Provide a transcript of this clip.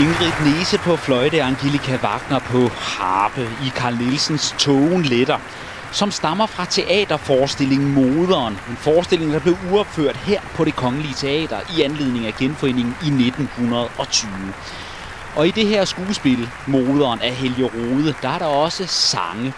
Ingrid Nese på fløjte, Angelika Wagner på harpe i Karl Nielsens Togen Letter, som stammer fra teaterforestillingen Moderen. En forestilling, der blev uopført her på det Kongelige Teater i anledning af genforeningen i 1920. Og i det her skuespil, Moderen af Helge Rode, der er der også sange.